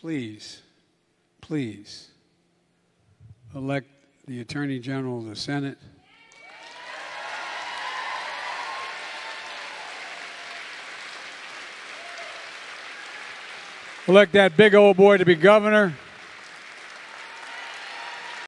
please, please elect the Attorney General of the Senate. Elect that big old boy to be governor.